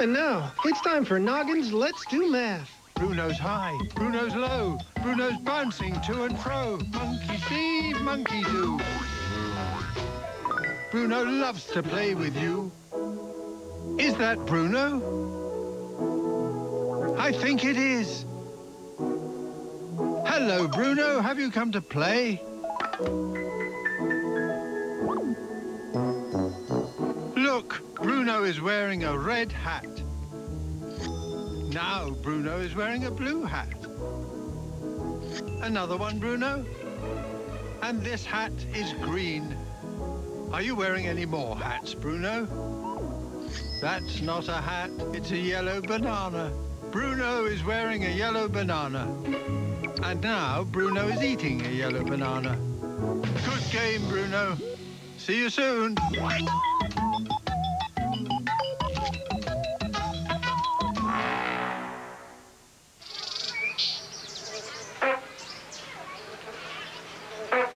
And now, it's time for Noggin's Let's Do Math. Bruno's high, Bruno's low, Bruno's bouncing to and fro. Monkey see, monkey do. Bruno loves to play with you. Is that Bruno? I think it is. Hello, Bruno. Have you come to play? Look, Bruno is wearing a red hat. Now Bruno is wearing a blue hat. Another one, Bruno. And this hat is green. Are you wearing any more hats, Bruno? That's not a hat, it's a yellow banana. Bruno is wearing a yellow banana. And now Bruno is eating a yellow banana. Good game, Bruno. See you soon.